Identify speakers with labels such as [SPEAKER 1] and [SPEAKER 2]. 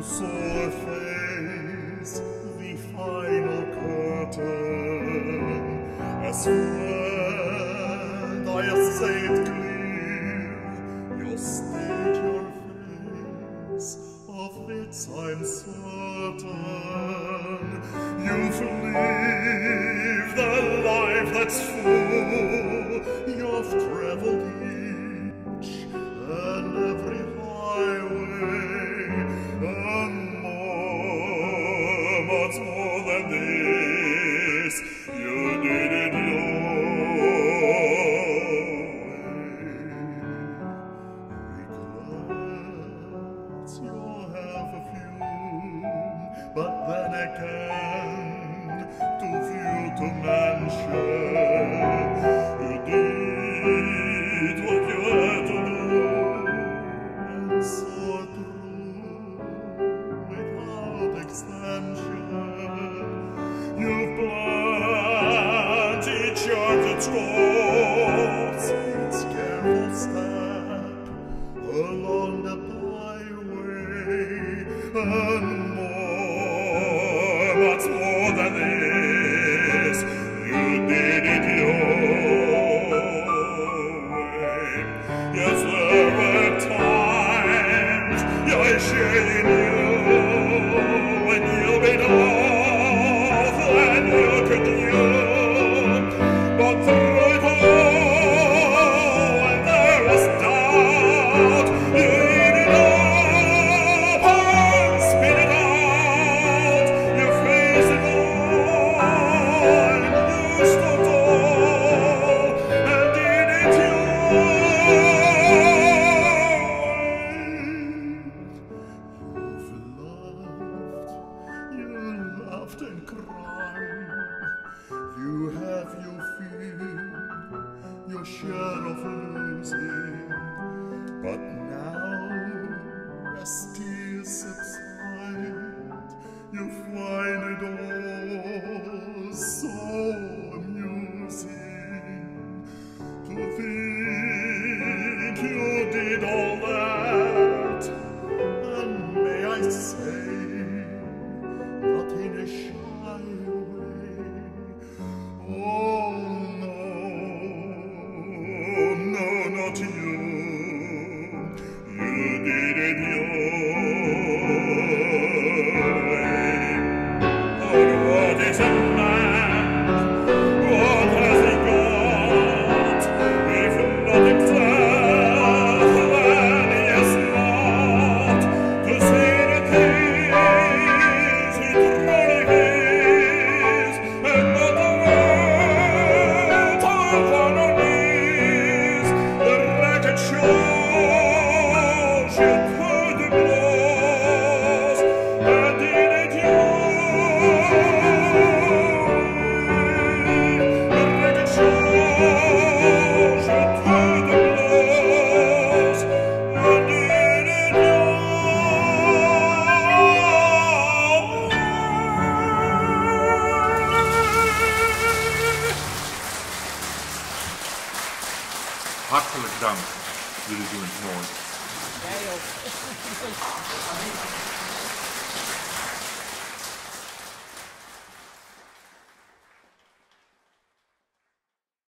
[SPEAKER 1] to surface the final curtain. As when I say it clear, your stage, your face, of its I'm sorry. this you didn't know. A but then again. You've planted charted scores Its careful step along the byway And more, much more than this You did it your way Yes, I shared and cry. You have your fear, your share of losing.
[SPEAKER 2] hartelijk dank. Jullie doen het mooi.